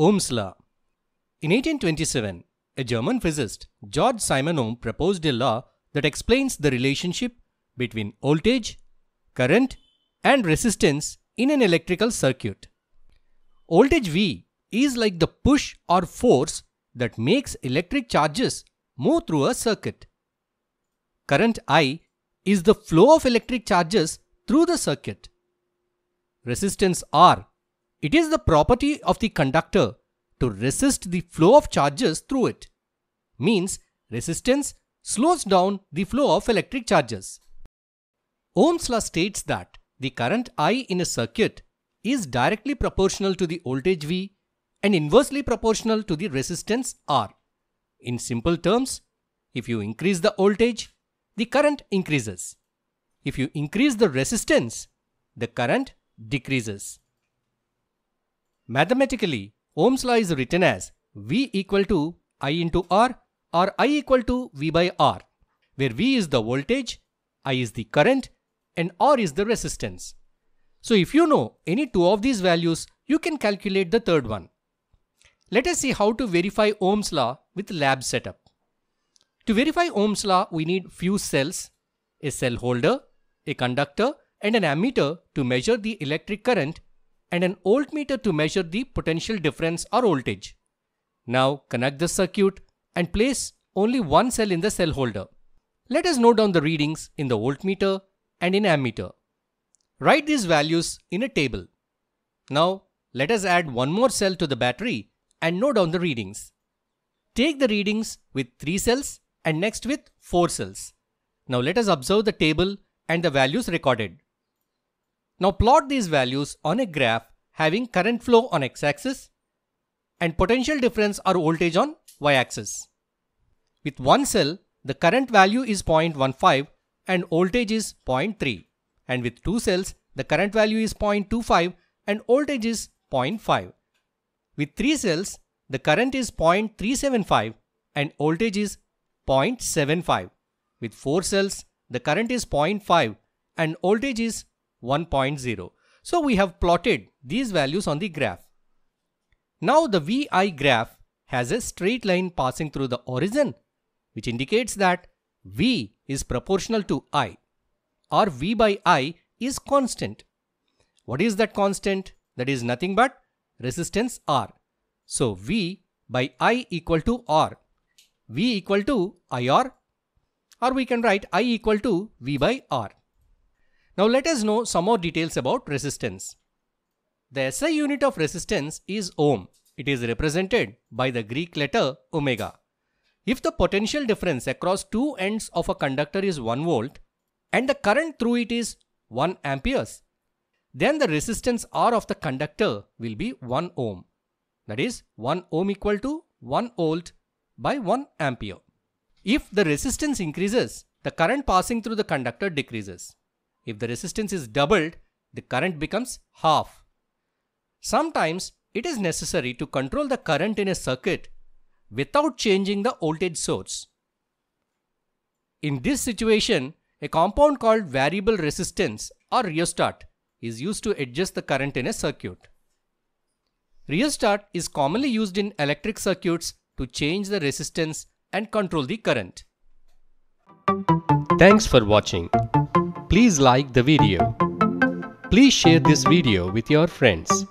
Ohm's law. In 1827, a German physicist, George Simon Ohm, proposed a law that explains the relationship between voltage, current, and resistance in an electrical circuit. Voltage V is like the push or force that makes electric charges move through a circuit. Current I is the flow of electric charges through the circuit. Resistance R. It is the property of the conductor to resist the flow of charges through it. Means resistance slows down the flow of electric charges. Ohm's law states that the current I in a circuit is directly proportional to the voltage V and inversely proportional to the resistance R. In simple terms, if you increase the voltage, the current increases. If you increase the resistance, the current decreases. Mathematically, Ohm's law is written as V equal to I into R or I equal to V by R, where V is the voltage, I is the current and R is the resistance. So if you know any two of these values, you can calculate the third one. Let us see how to verify Ohm's law with lab setup. To verify Ohm's law, we need few cells, a cell holder, a conductor and an ammeter to measure the electric current and an voltmeter to measure the potential difference or voltage. Now connect the circuit and place only one cell in the cell holder. Let us note down the readings in the voltmeter and in ammeter. Write these values in a table. Now let us add one more cell to the battery and note down the readings. Take the readings with 3 cells and next with 4 cells. Now let us observe the table and the values recorded. Now plot these values on a graph having current flow on x-axis and potential difference or voltage on y-axis. With one cell, the current value is 0.15 and voltage is 0.3 and with two cells, the current value is 0.25 and voltage is 0.5. With three cells, the current is 0.375 and voltage is 0.75. With four cells, the current is 0.5 and voltage is 1.0. So we have plotted these values on the graph. Now the VI graph has a straight line passing through the origin which indicates that V is proportional to I or V by I is constant. What is that constant? That is nothing but resistance R. So V by I equal to R. V equal to IR or we can write I equal to V by R. Now let us know some more details about resistance. The SI unit of resistance is ohm. It is represented by the Greek letter omega. If the potential difference across two ends of a conductor is 1 volt and the current through it is 1 amperes, then the resistance R of the conductor will be 1 ohm. That is 1 ohm equal to 1 volt by 1 ampere. If the resistance increases, the current passing through the conductor decreases. If the resistance is doubled, the current becomes half. Sometimes it is necessary to control the current in a circuit without changing the voltage source. In this situation, a compound called variable resistance or rheostat is used to adjust the current in a circuit. Rheostat is commonly used in electric circuits to change the resistance and control the current. Thanks for watching. Please like the video. Please share this video with your friends.